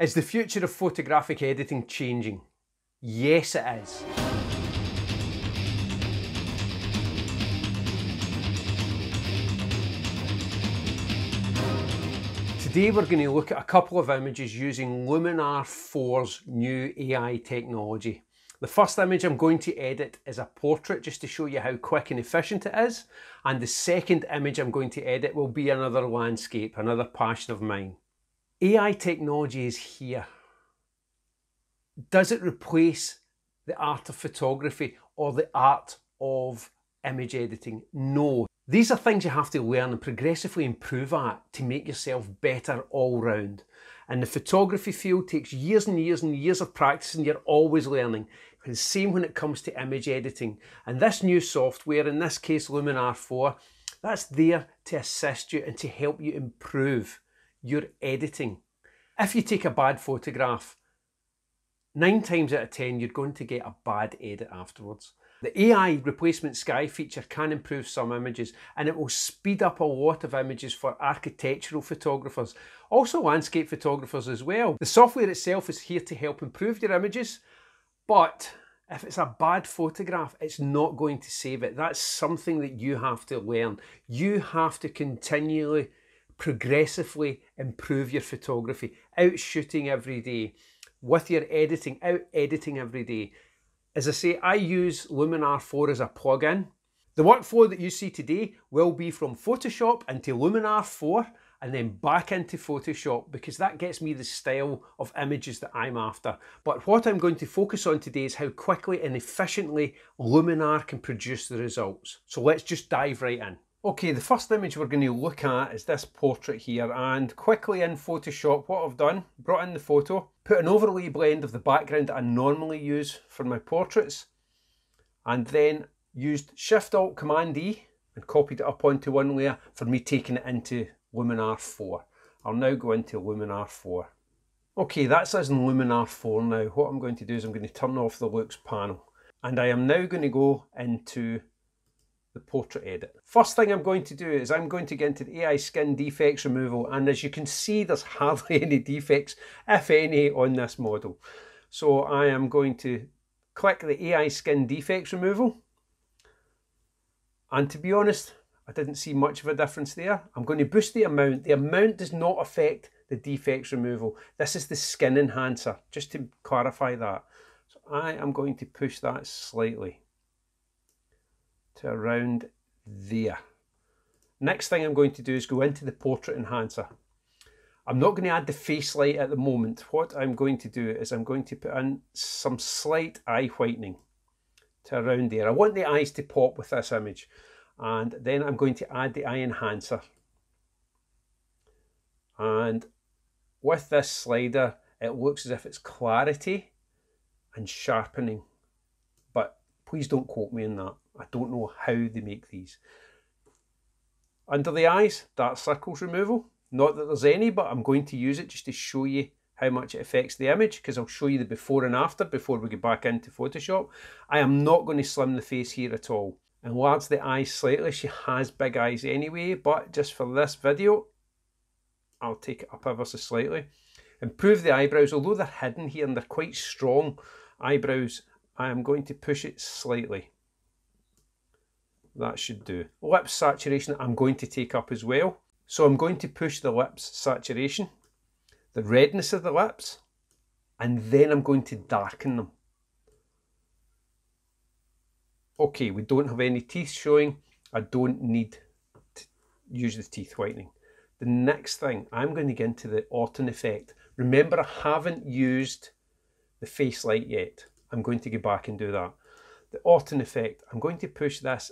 Is the future of photographic editing changing? Yes, it is. Today we're going to look at a couple of images using Luminar 4's new AI technology. The first image I'm going to edit is a portrait just to show you how quick and efficient it is. And the second image I'm going to edit will be another landscape, another passion of mine. AI technology is here. Does it replace the art of photography or the art of image editing? No. These are things you have to learn and progressively improve at to make yourself better all round. And the photography field takes years and years and years of practice and you're always learning. And same when it comes to image editing. And this new software, in this case Luminar 4, that's there to assist you and to help you improve your editing. If you take a bad photograph, nine times out of 10, you're going to get a bad edit afterwards. The AI replacement sky feature can improve some images and it will speed up a lot of images for architectural photographers, also landscape photographers as well. The software itself is here to help improve your images, but if it's a bad photograph, it's not going to save it. That's something that you have to learn. You have to continually, progressively improve your photography, out shooting every day, with your editing, out editing every day. As I say, I use Luminar 4 as a plugin. The workflow that you see today will be from Photoshop into Luminar 4 and then back into Photoshop because that gets me the style of images that I'm after. But what I'm going to focus on today is how quickly and efficiently Luminar can produce the results. So let's just dive right in. Okay, the first image we're going to look at is this portrait here and quickly in Photoshop what I've done, brought in the photo, put an overlay blend of the background that I normally use for my portraits and then used Shift Alt Command E and copied it up onto one layer for me taking it into Luminar 4. I'll now go into Luminar 4. Okay, that's us in Luminar 4 now. What I'm going to do is I'm going to turn off the looks panel and I am now going to go into the portrait edit. First thing I'm going to do is I'm going to get into the AI skin defects removal and as you can see there's hardly any defects, if any, on this model. So I am going to click the AI skin defects removal and to be honest I didn't see much of a difference there. I'm going to boost the amount. The amount does not affect the defects removal. This is the skin enhancer, just to clarify that. So I am going to push that slightly to around there. Next thing I'm going to do is go into the portrait enhancer. I'm not going to add the face light at the moment. What I'm going to do is I'm going to put in some slight eye whitening to around there. I want the eyes to pop with this image. And then I'm going to add the eye enhancer. And with this slider, it looks as if it's clarity and sharpening. But please don't quote me on that. I don't know how they make these. Under the eyes, dark circles removal. Not that there's any, but I'm going to use it just to show you how much it affects the image because I'll show you the before and after before we get back into Photoshop. I am not going to slim the face here at all. Enlarge the eyes slightly. She has big eyes anyway, but just for this video, I'll take it up ever so slightly. Improve the eyebrows, although they're hidden here and they're quite strong eyebrows, I am going to push it slightly that should do. Lips saturation I'm going to take up as well. So I'm going to push the lips saturation, the redness of the lips, and then I'm going to darken them. Okay, we don't have any teeth showing. I don't need to use the teeth whitening. The next thing, I'm going to get into the Orton effect. Remember, I haven't used the face light yet. I'm going to go back and do that. The Orton effect, I'm going to push this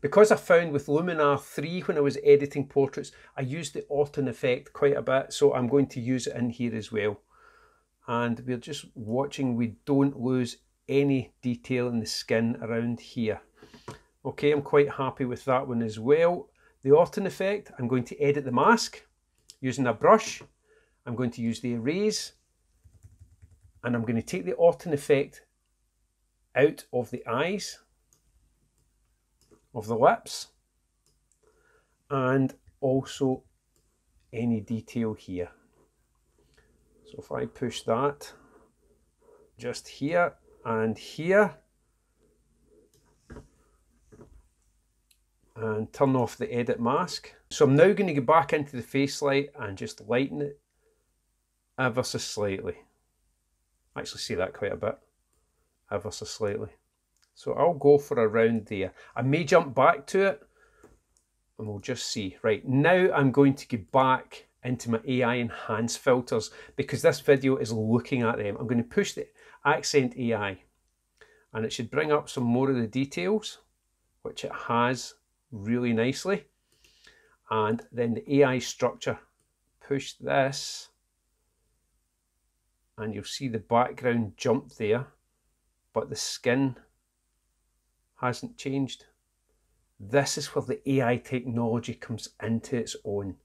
because I found with Luminar 3 when I was editing portraits, I used the Orton effect quite a bit, so I'm going to use it in here as well. And we're just watching we don't lose any detail in the skin around here. Okay, I'm quite happy with that one as well. The Orton effect, I'm going to edit the mask using a brush. I'm going to use the erase and I'm going to take the Orton effect out of the eyes of the lips and also any detail here. So if I push that just here and here and turn off the edit mask. So I'm now going to go back into the face light and just lighten it ever so slightly. I actually see that quite a bit, ever so slightly. So I'll go for around there. I may jump back to it and we'll just see. Right, now I'm going to go back into my AI enhance filters because this video is looking at them. I'm going to push the accent AI and it should bring up some more of the details, which it has really nicely. And then the AI structure, push this and you'll see the background jump there, but the skin hasn't changed. This is where the AI technology comes into its own.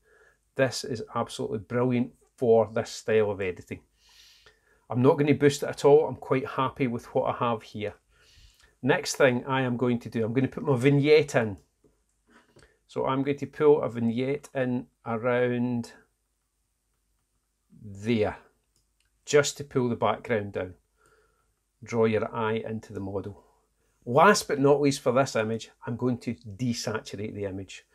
This is absolutely brilliant for this style of editing. I'm not going to boost it at all. I'm quite happy with what I have here. Next thing I am going to do, I'm going to put my vignette in. So I'm going to pull a vignette in around there, just to pull the background down. Draw your eye into the model. Last but not least for this image, I'm going to desaturate the image.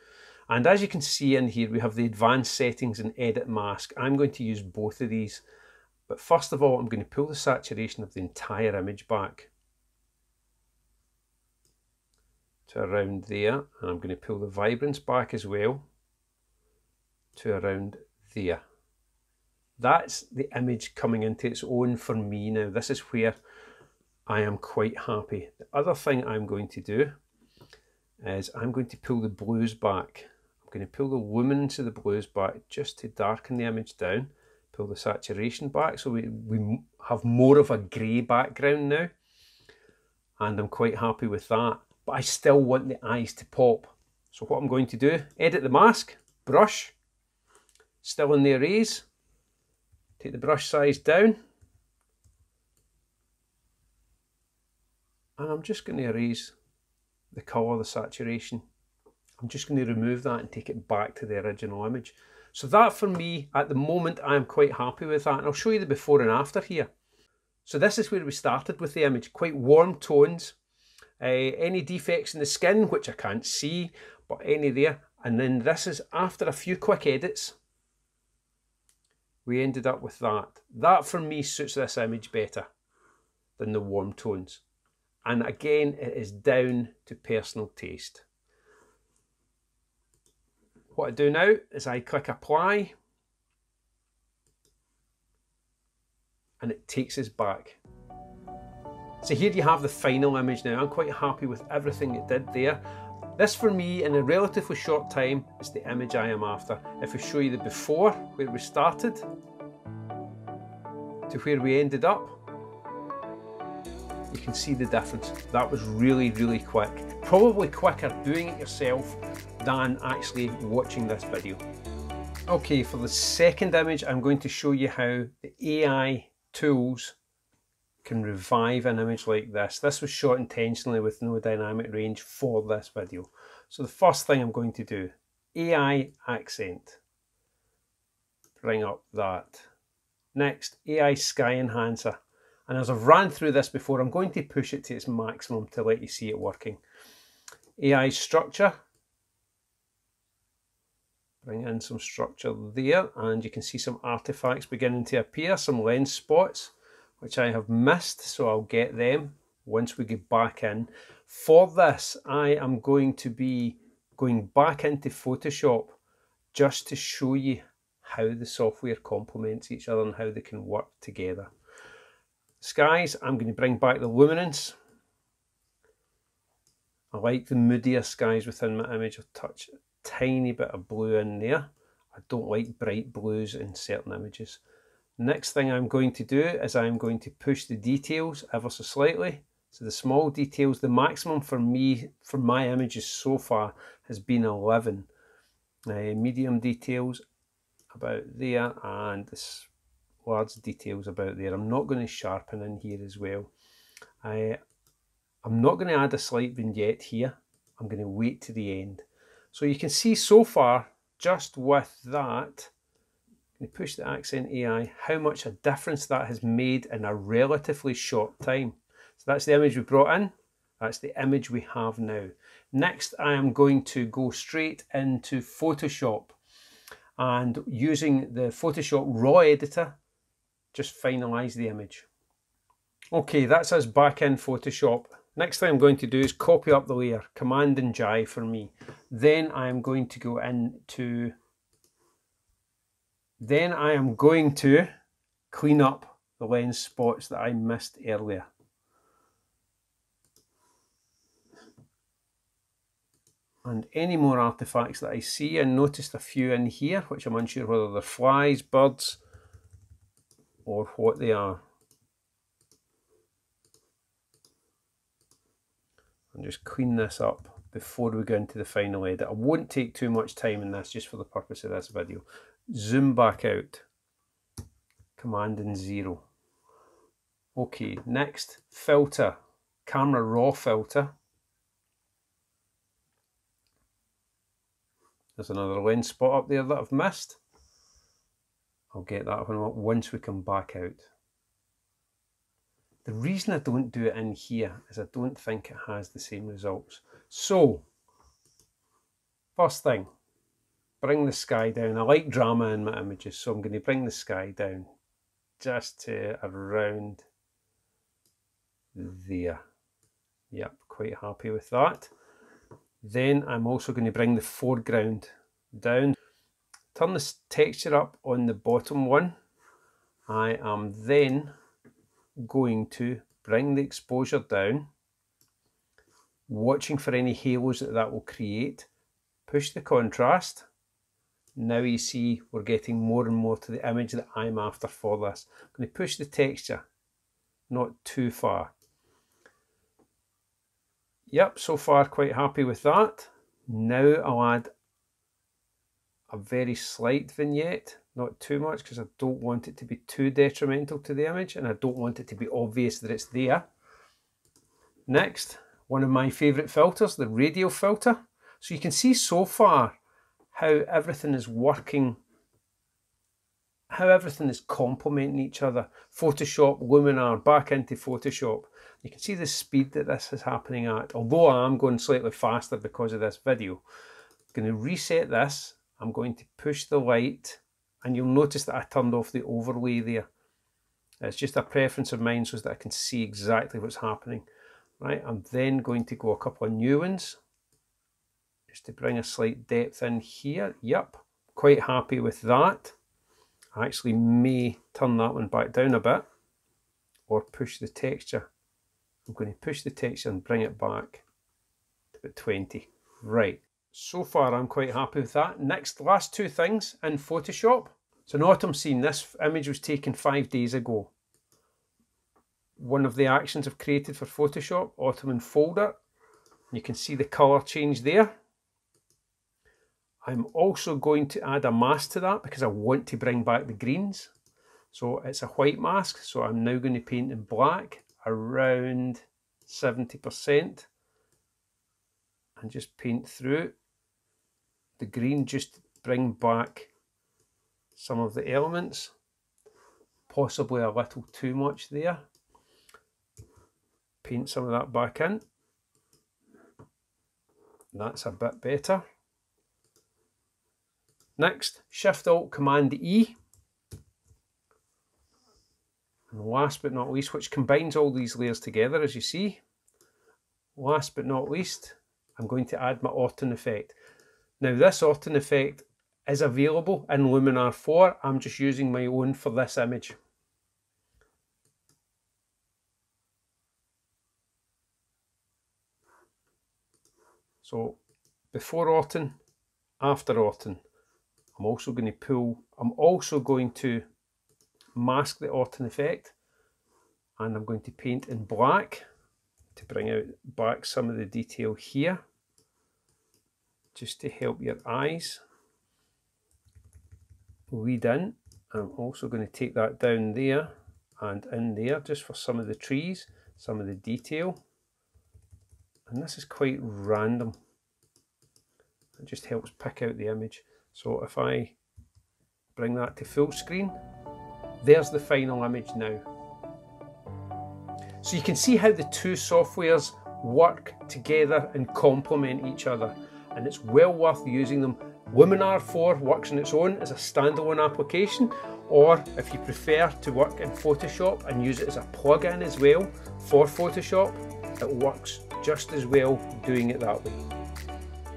And as you can see in here, we have the advanced settings and edit mask. I'm going to use both of these. But first of all, I'm going to pull the saturation of the entire image back to around there. And I'm going to pull the vibrance back as well to around there. That's the image coming into its own for me now. This is where I am quite happy. The other thing I'm going to do is I'm going to pull the blues back. I'm going to pull the woman of the blues back just to darken the image down. Pull the saturation back so we, we have more of a grey background now. And I'm quite happy with that. But I still want the eyes to pop. So what I'm going to do, edit the mask, brush, still in the erase, take the brush size down, and I'm just going to erase the colour, the saturation. I'm just going to remove that and take it back to the original image. So that for me, at the moment, I'm quite happy with that. And I'll show you the before and after here. So this is where we started with the image, quite warm tones. Uh, any defects in the skin, which I can't see, but any there. And then this is after a few quick edits, we ended up with that. That for me suits this image better than the warm tones. And again, it is down to personal taste. What I do now is I click apply and it takes us back. So here you have the final image now. I'm quite happy with everything it did there. This for me in a relatively short time is the image I am after. If I show you the before, where we started, to where we ended up, you can see the difference. That was really, really quick. Probably quicker doing it yourself than actually watching this video. Okay, for the second image, I'm going to show you how the AI tools can revive an image like this. This was shot intentionally with no dynamic range for this video. So the first thing I'm going to do, AI accent. Bring up that. Next, AI sky enhancer. And as I've ran through this before, I'm going to push it to its maximum to let you see it working. AI structure. Bring in some structure there and you can see some artifacts beginning to appear, some lens spots, which I have missed, so I'll get them once we get back in. For this, I am going to be going back into Photoshop just to show you how the software complements each other and how they can work together. Skies, I'm going to bring back the luminance. I like the moodier skies within my image. I'll touch a tiny bit of blue in there. I don't like bright blues in certain images. Next thing I'm going to do is I'm going to push the details ever so slightly. So the small details, the maximum for me, for my images so far has been 11. Uh, medium details about there and this large details about there. I'm not going to sharpen in here as well. I, I'm not going to add a slight vignette here. I'm going to wait to the end. So you can see so far, just with that, going push the accent AI, how much a difference that has made in a relatively short time. So that's the image we brought in. That's the image we have now. Next, I am going to go straight into Photoshop and using the Photoshop RAW editor, just finalize the image. Okay, that's us back in Photoshop. Next thing I'm going to do is copy up the layer, Command and J for me. Then I am going to go into, then I am going to clean up the lens spots that I missed earlier. and any more artifacts that I see. I noticed a few in here, which I'm unsure whether they're flies, birds, or what they are. And just clean this up before we go into the final edit. I won't take too much time in this just for the purpose of this video. Zoom back out. Command and zero. Okay, next, filter. Camera raw filter. There's another lens spot up there that I've missed. I'll get that one once we come back out. The reason I don't do it in here is I don't think it has the same results. So, first thing, bring the sky down. I like drama in my images, so I'm going to bring the sky down just to around there. Yep, quite happy with that. Then I'm also going to bring the foreground down. Turn this texture up on the bottom one. I am then going to bring the exposure down, watching for any halos that that will create. Push the contrast. Now you see we're getting more and more to the image that I'm after for this. I'm going to push the texture not too far. Yep, so far quite happy with that. Now I'll add a very slight vignette, not too much because I don't want it to be too detrimental to the image and I don't want it to be obvious that it's there. Next, one of my favourite filters, the radial filter. So you can see so far how everything is working, how everything is complementing each other. Photoshop, Luminar, back into Photoshop. You can see the speed that this is happening at. Although I'm going slightly faster because of this video. I'm going to reset this. I'm going to push the light and you'll notice that I turned off the overlay there. It's just a preference of mine so that I can see exactly what's happening. Right, I'm then going to go a couple of new ones just to bring a slight depth in here. Yep, quite happy with that. I actually may turn that one back down a bit or push the texture I'm going to push the texture and bring it back to about 20. Right, so far I'm quite happy with that. Next, last two things in Photoshop. So an autumn scene, this image was taken five days ago. One of the actions I've created for Photoshop, autumn folder. You can see the colour change there. I'm also going to add a mask to that because I want to bring back the greens. So it's a white mask, so I'm now going to paint in black around 70% and just paint through the green just bring back some of the elements possibly a little too much there. Paint some of that back in. That's a bit better. Next shift alt command E. And last but not least, which combines all these layers together as you see, last but not least, I'm going to add my Orton effect. Now this Orton effect is available in Luminar 4, I'm just using my own for this image. So before Orton, after Orton, I'm also going to pull, I'm also going to mask the Orton effect and I'm going to paint in black to bring out back some of the detail here just to help your eyes read in. I'm also going to take that down there and in there just for some of the trees, some of the detail. And this is quite random. It just helps pick out the image. So if I bring that to full screen. There's the final image now. So you can see how the two softwares work together and complement each other and it's well worth using them. Luminar 4 works on its own as a standalone application or if you prefer to work in Photoshop and use it as a plugin as well for Photoshop, it works just as well doing it that way.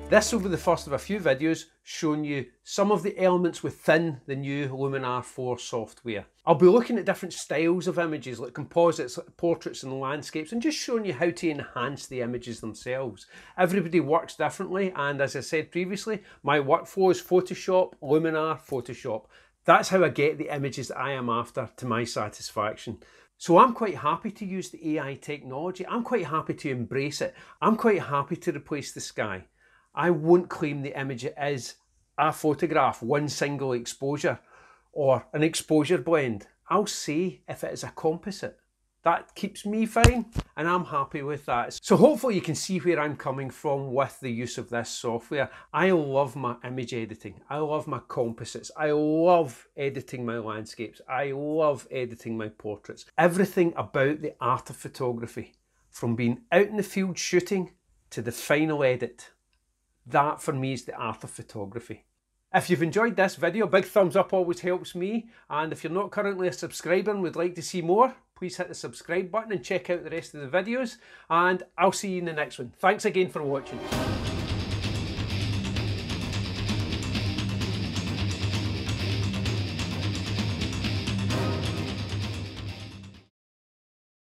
This will be the first of a few videos showing you some of the elements within the new Luminar 4 software. I'll be looking at different styles of images like composites, portraits and landscapes and just showing you how to enhance the images themselves. Everybody works differently and as I said previously, my workflow is Photoshop, Luminar, Photoshop. That's how I get the images that I am after to my satisfaction. So I'm quite happy to use the AI technology. I'm quite happy to embrace it. I'm quite happy to replace the sky. I won't claim the image is a photograph, one single exposure, or an exposure blend. I'll say if it is a composite. That keeps me fine and I'm happy with that. So hopefully you can see where I'm coming from with the use of this software. I love my image editing. I love my composites. I love editing my landscapes. I love editing my portraits. Everything about the art of photography, from being out in the field shooting to the final edit, that for me is the art of photography. If you've enjoyed this video, big thumbs up always helps me. And if you're not currently a subscriber and would like to see more, please hit the subscribe button and check out the rest of the videos. And I'll see you in the next one. Thanks again for watching.